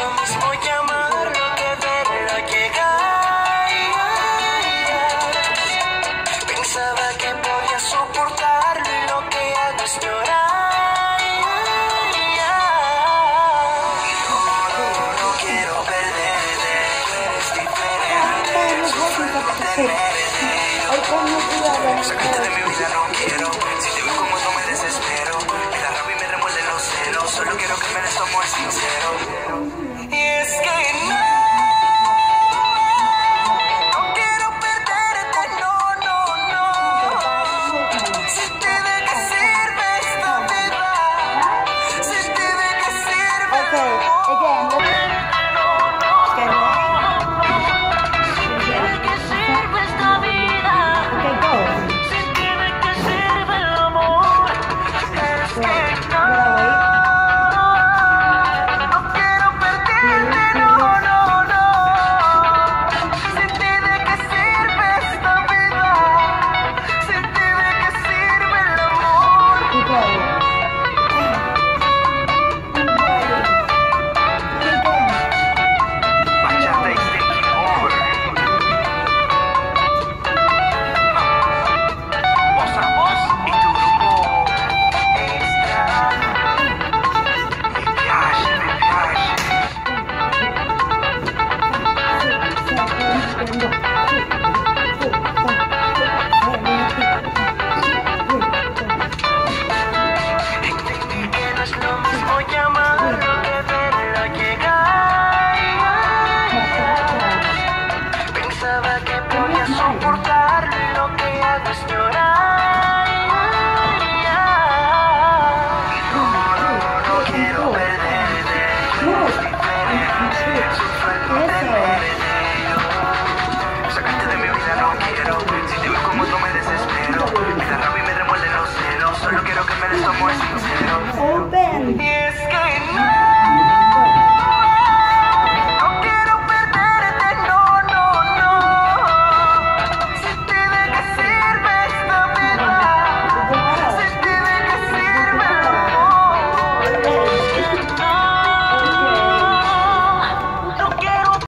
Lo mismo llamar lo que debe llegar. Pensaba que podía soportar lo que hago es llorar. No quiero perderme again. Yeah.